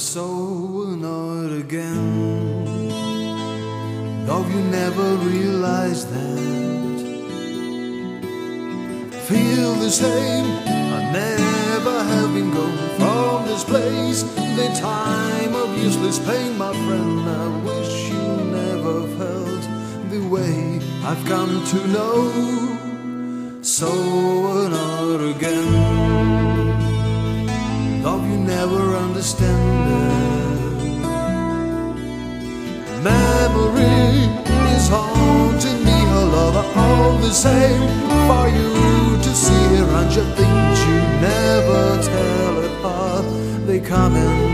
So annoyed again. Though you never realized that. Feel the same. I never have been gone from this place. The time of useless pain, my friend. I wish you never felt the way I've come to know. So annoyed again. The same. For you to see around your things you never tell apart. They come in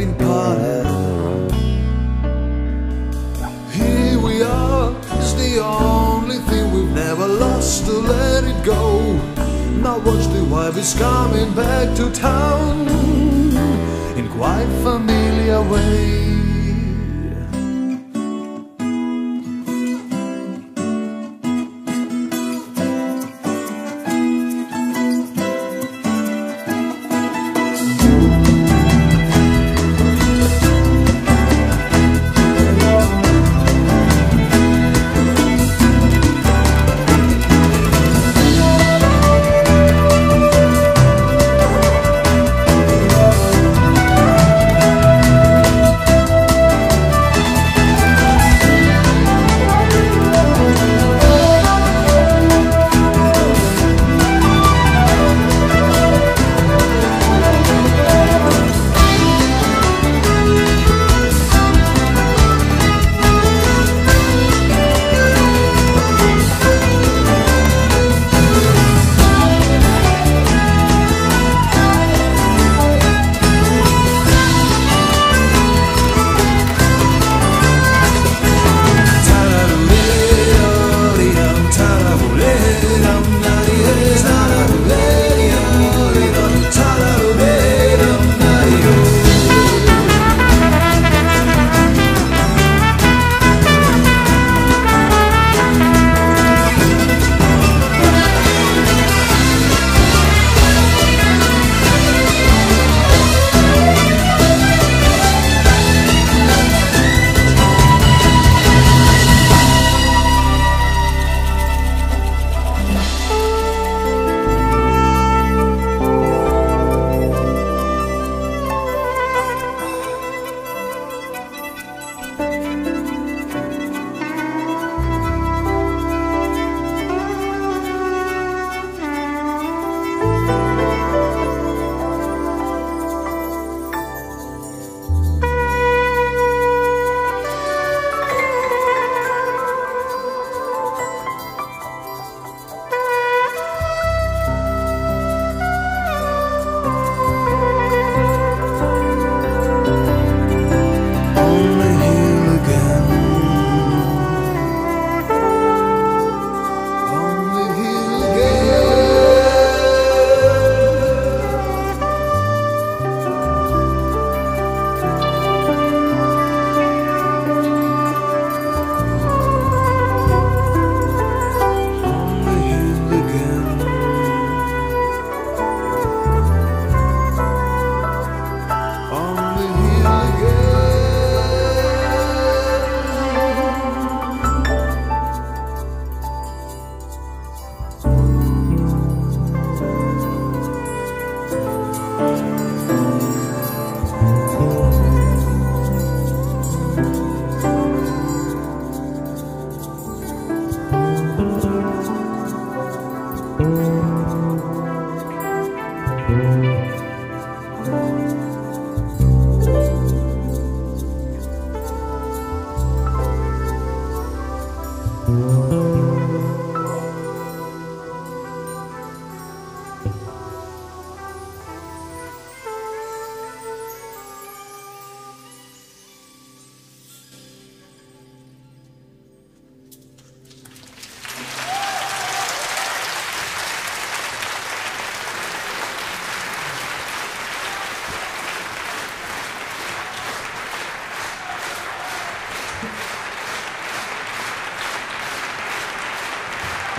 been parted. Here we are, it's the only thing we've never lost to let it go. Now watch the wife is coming back to town in quite familiar way.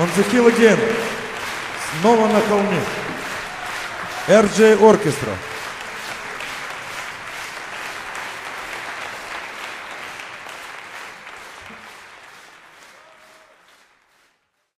Манзухил Ден. Снова на холме. РД Оркестра.